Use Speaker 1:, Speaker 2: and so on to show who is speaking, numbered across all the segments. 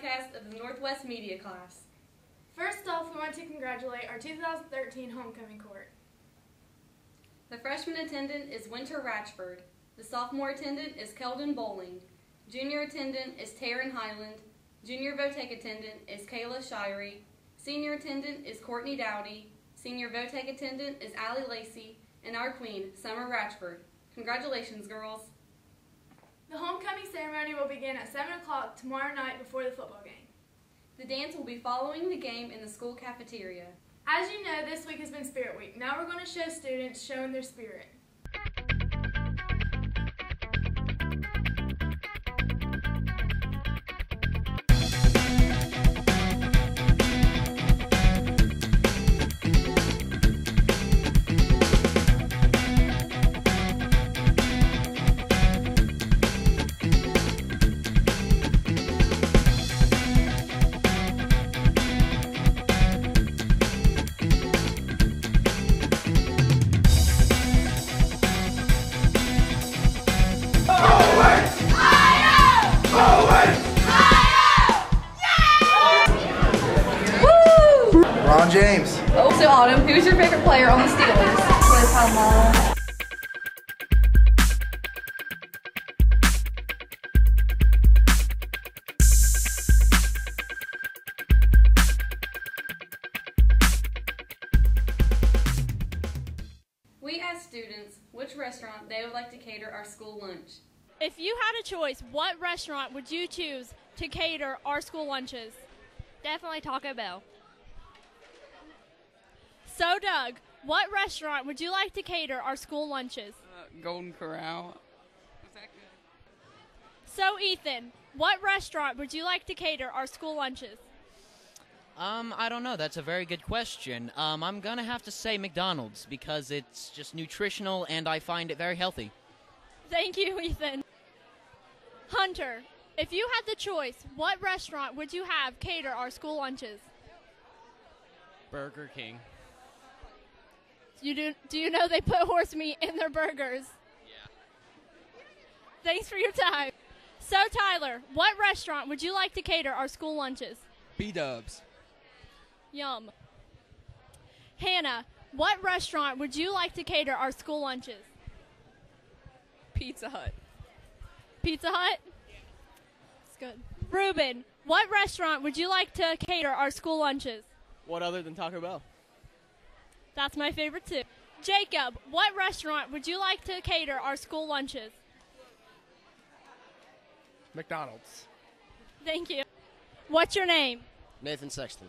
Speaker 1: broadcast of the Northwest Media class.
Speaker 2: First off, we want to congratulate our 2013 homecoming court.
Speaker 1: The freshman attendant is Winter Ratchford. The sophomore attendant is Keldon Bowling. Junior attendant is Taryn Highland. Junior VOTEC attendant is Kayla Shirey. Senior attendant is Courtney Dowdy. Senior VOTEC attendant is Allie Lacey. And our queen, Summer Ratchford. Congratulations, girls.
Speaker 2: The homecoming ceremony will begin at 7 o'clock tomorrow night before the football game.
Speaker 1: The dance will be following the game in the school cafeteria.
Speaker 2: As you know, this week has been Spirit Week. Now we're going to show students showing their spirit.
Speaker 1: Who's your favorite player on the Steelers? Liz Palmalo. We asked students which restaurant they would like to cater our school lunch.
Speaker 3: If you had a choice, what restaurant would you choose to cater our school lunches?
Speaker 4: Definitely Taco Bell.
Speaker 3: So, Doug, what restaurant would you like to cater our school lunches?
Speaker 5: Uh, Golden Corral.
Speaker 3: So, Ethan, what restaurant would you like to cater our school lunches?
Speaker 6: Um, I don't know. That's a very good question. Um, I'm gonna have to say McDonald's because it's just nutritional and I find it very healthy.
Speaker 3: Thank you, Ethan. Hunter, if you had the choice, what restaurant would you have cater our school lunches?
Speaker 5: Burger King.
Speaker 3: You do, do you know they put horse meat in their burgers?
Speaker 5: Yeah.
Speaker 3: Thanks for your time. So, Tyler, what restaurant would you like to cater our school lunches?
Speaker 5: B Dubs.
Speaker 3: Yum. Hannah, what restaurant would you like to cater our school lunches?
Speaker 5: Pizza Hut.
Speaker 3: Pizza Hut? It's good. Ruben, what restaurant would you like to cater our school lunches?
Speaker 5: What other than Taco Bell?
Speaker 3: That's my favorite too. Jacob, what restaurant would you like to cater our school lunches?
Speaker 7: McDonald's.
Speaker 3: Thank you. What's your name?
Speaker 7: Nathan Sexton.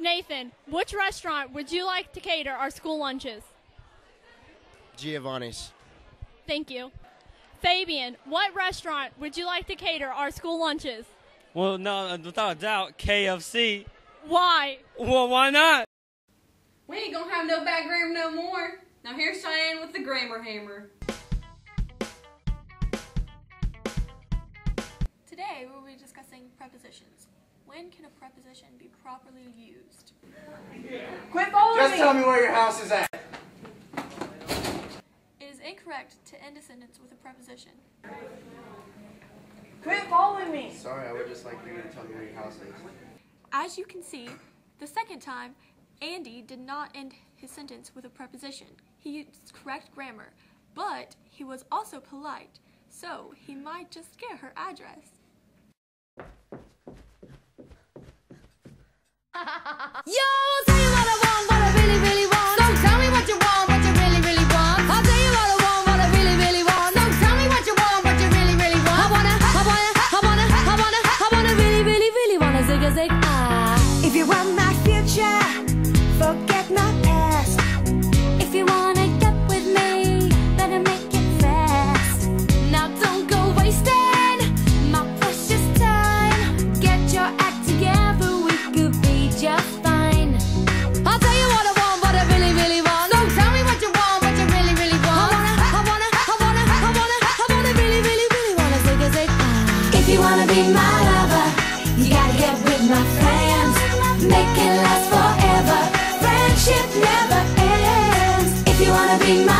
Speaker 3: Nathan, which restaurant would you like to cater our school lunches?
Speaker 7: Giovanni's.
Speaker 3: Thank you. Fabian, what restaurant would you like to cater our school lunches?
Speaker 8: Well, no, without a doubt, KFC.
Speaker 3: Why?
Speaker 8: Well, why not?
Speaker 1: We ain't gonna have no bad grammar no more. Now here's Cheyenne with the grammar hammer.
Speaker 9: Today we'll be discussing prepositions. When can a preposition be properly used?
Speaker 10: Quit following me! Just tell me where your house is at.
Speaker 9: It is incorrect to end a sentence with a preposition.
Speaker 10: Quit following me. Sorry, I would just like you to tell me where your house is.
Speaker 9: As you can see, the second time, Andy did not end his sentence with a preposition. He used correct grammar, but he was also polite, so he might just get her address.
Speaker 11: Yo, I'll tell you what I want, what I really, really want. Tell me what you want, what you really, really want. I'll tell you what I want, what I really, really want. Tell me what you want, what you really, really want. I wanna, I wanna, I wanna, I wanna, I wanna really, really, really wanna zig a zig ah.
Speaker 12: If you want my forget my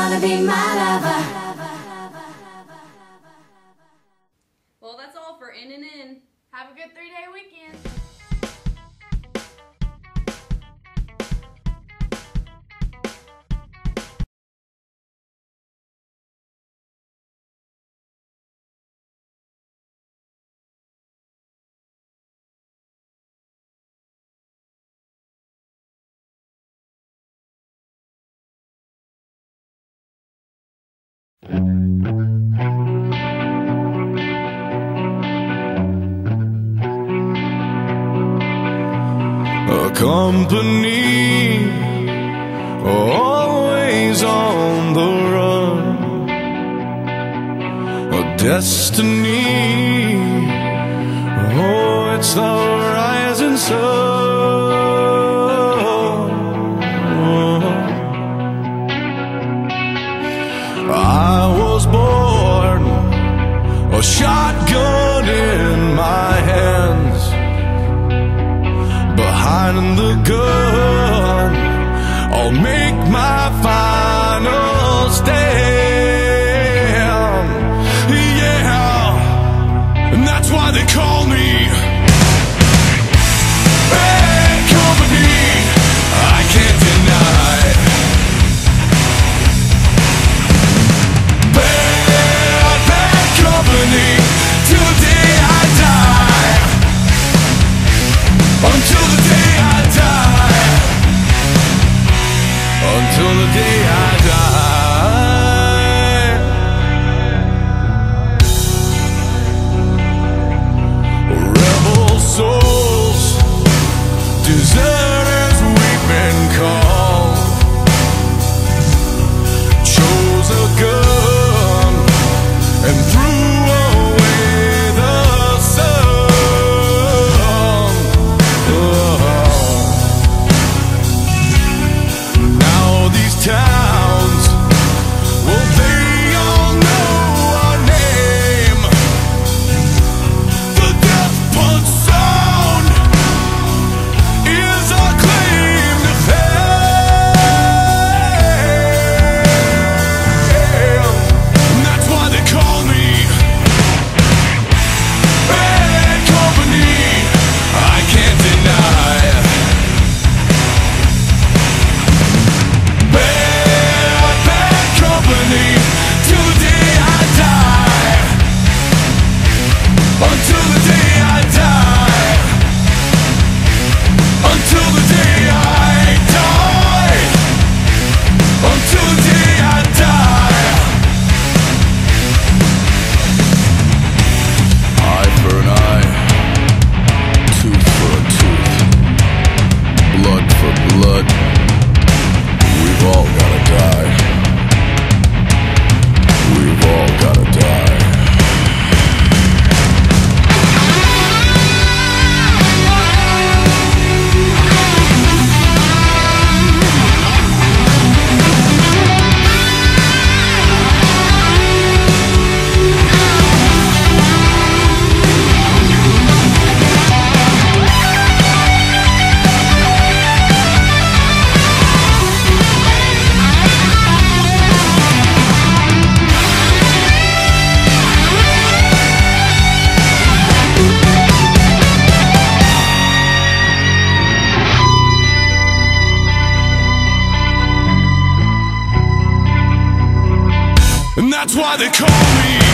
Speaker 12: wanna be my lover.
Speaker 1: Well, that's all for In and In.
Speaker 2: Have a good three day weekend.
Speaker 13: company always on the run. A destiny oh it's the rising sun. blood. We've all gotta die. That's why they call me